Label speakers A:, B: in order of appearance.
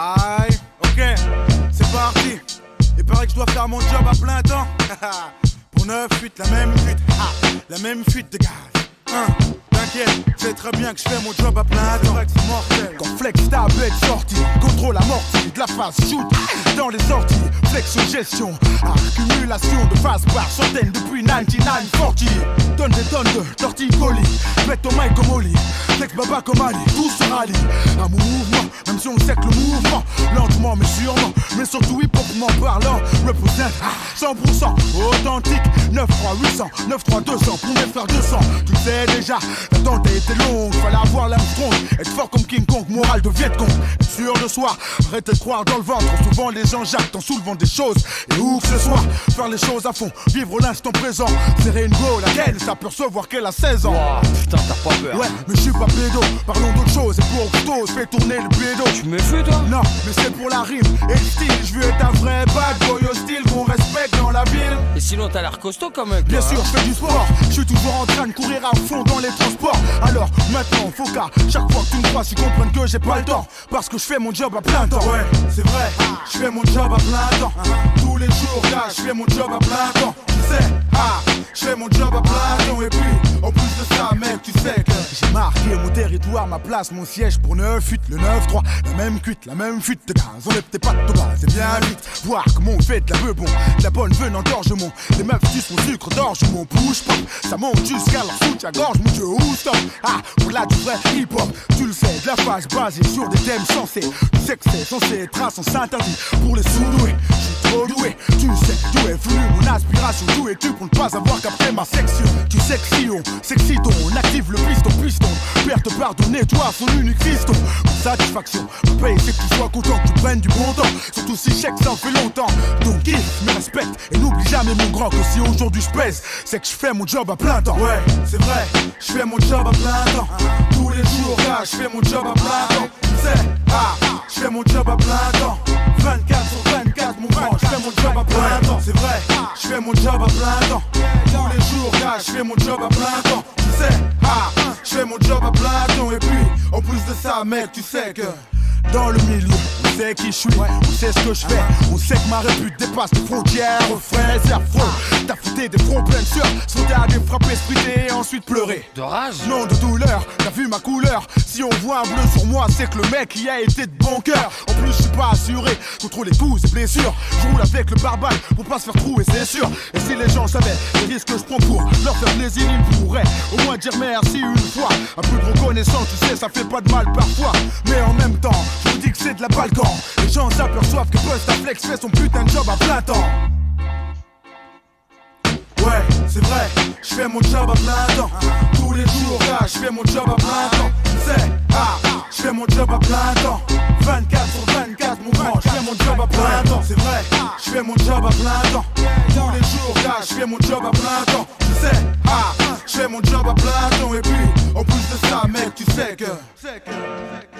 A: Aïe, ok, c'est parti. Et paraît que je dois faire mon job à plein temps. Pour neuf fuites, la même fuite, ah, la même fuite de gaz. Hein, T'inquiète, je sais très bien que je fais mon job à plein temps. Flex mortel. Quand flex ta bête sortie, contrôle amorti, de la phase shoot dans les sorties. Flex gestion, accumulation de phases par centaines depuis 9940. Tonnes et tonnes de torticolis, flex au Mike comme Oli, flex baba comme Ali, tout se rallie. Un mouvement, même si on sait que le mouvement, lentement mais sûrement, mais surtout hip-hopement parlant, représente 100% authentique. 9 3 800, 9 3 200 pour mes frères 200. Tu le sais déjà, l'attente a été longue, fallait avoir l'Armstrong. Être fort comme King Kong, moral de Viet Cong. Être sûr de soi, arrêtez de croire dans le ventre. Souvent les gens jactent en soulevant des choses. Et où que ce soit, faire les choses à fond, vivre l'instant présent. Serrer une go, laquelle s'apercevoir qu'elle a 16 ans.
B: Putain, t'as pas peur.
A: Ouais, mais je suis pas pédo, parlons d'autre chose. Et pour je fais tourner le pédo.
B: Tu me fais toi
A: Non, mais c'est pour la rime et le style. Je veux être un vrai bad boy hostile qu'on respecte dans la ville.
B: Et sinon, t'as l'air costaud quand même.
A: Bien sûr,
B: hein.
A: je fais du sport. Je suis toujours en train de courir à fond dans les transports. Alors maintenant, faut qu'à chaque fois que tu me crois, tu comprennes que j'ai pas le temps. Parce que je fais mon job à plein temps. Ouais, c'est vrai, je fais mon job à plein temps. Tous les jours, là, je fais mon job à plein temps. Tu sais, ah, je fais mon job à plein temps. Et puis, en plus de ça, mec, tu sais que j'ai marqué mon territoire, ma place, mon siège pour 9 8 le 9-3. La même cuite, la même fuite de gaz. On est peut-être pas de gaz, c'est bien vite. Voir comment on fait de la bon, de la bonne venant d'orgement. Les meufs disent mon sucre d'orge, mon push pop. Ça monte jusqu'à leur soutien-gorge, mon dieu, où stop? Ah, voilà du vrai hip-hop. Tu le sais, de la phase basée sur des thèmes sensés. Tu sais que c'est censé être un sens interdit pour les sous-doués. Je suis trop doué, tu sais d'où est venu mon aspiration. D'où es-tu pour ne pas avoir capté ma section Tu sais que si on s'excite, on active le piston, piston. Père te pardonner, toi, son unique fiston. Satisfaction, mon paye, c'est que tu sois content, tu prennes du bon temps. Surtout si chèque, ça en fait longtemps. Donc, kiffe, me respecte et n'oublie jamais mon grand que si aujourd'hui je pèse, c'est que je fais mon job à plein temps. Ouais, c'est vrai, je fais mon job à plein temps. Tous les jours, là, je fais mon job à plein temps. Sais, ah, je fais mon job à plein temps. 24 sur 24, mon grand, je fais mon job à plein temps. C'est vrai, je fais mon job à plein temps. Tous les jours, là, je fais mon job à plein temps. Tu sais, ah, je fais mon job à plein temps. Et puis, en plus de ça, mec, tu sais que. Dans le milieu, sait qui je suis, on sait ce que je fais, on sait que ma répute dépasse les frontières, refrain, c'est affreux. T'as fouté des fronts pleins de sueur, sauter à des frappes et ensuite pleurer.
B: De rage.
A: Non de douleur, t'as vu ma couleur. Si on voit un bleu sur moi, c'est que le mec y a été de bon cœur. En plus je suis pas assuré contre les coups et blessures. Je roule avec le barbare pour pas se faire trouer c'est sûr. Et si les gens savaient les risques que je prends pour leur faire plaisir Ils pourraient au moins dire merci une fois. Un peu de reconnaissance tu sais ça fait pas de mal parfois. Mais en même temps je vous dis que c'est de la Les gens s'aperçoivent que Busta Flex fait son putain de job à plein temps Ouais, c'est vrai, je fais mon job à plein temps. Tous les jours, là, je fais mon job à plein temps. Tu sais, ah, je fais mon job à plein temps. 24 sur 24, mon grand, je fais mon job à plein temps. C'est vrai, je fais mon job à plein temps. Tous les jours, là, je fais mon job à plein temps. Tu sais, ah, je fais mon job à plein temps. Et puis, en plus de ça, mec, tu sais que.